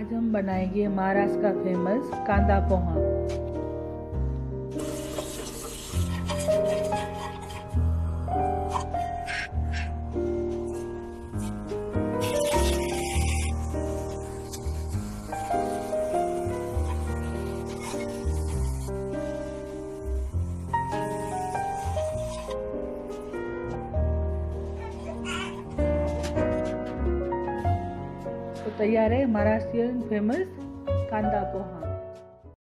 आज हम बनाएँगे महाराष्ट्र का फ़ेमस कांदा पोहा। तो तैयार है महाराष्ट्रियन फ़ेमस कांदा पोहा।